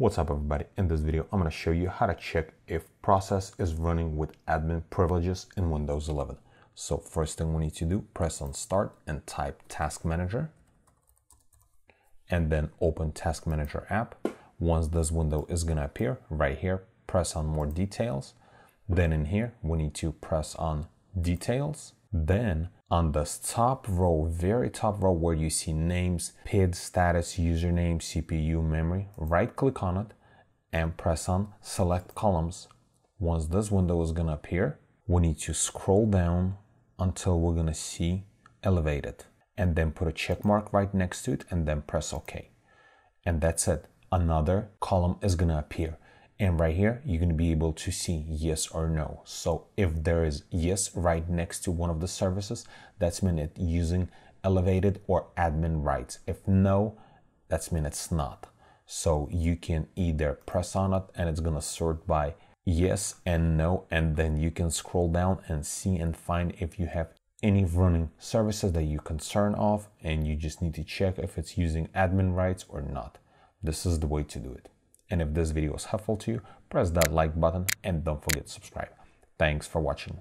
What's up everybody? In this video, I'm going to show you how to check if process is running with admin privileges in Windows 11. So first thing we need to do, press on start and type task manager and then open task manager app. Once this window is going to appear right here, press on more details. Then in here, we need to press on details. Then on the top row, very top row where you see names, PID, status, username, CPU, memory, right click on it and press on select columns. Once this window is gonna appear, we need to scroll down until we're gonna see elevated and then put a check mark right next to it and then press OK. And that's it. Another column is gonna appear. And right here, you're going to be able to see yes or no. So if there is yes right next to one of the services, that's mean it using elevated or admin rights. If no, that's mean it's not. So you can either press on it and it's going to sort by yes and no. And then you can scroll down and see and find if you have any running services that you concern of and you just need to check if it's using admin rights or not. This is the way to do it. And if this video was helpful to you, press that like button and don't forget to subscribe. Thanks for watching.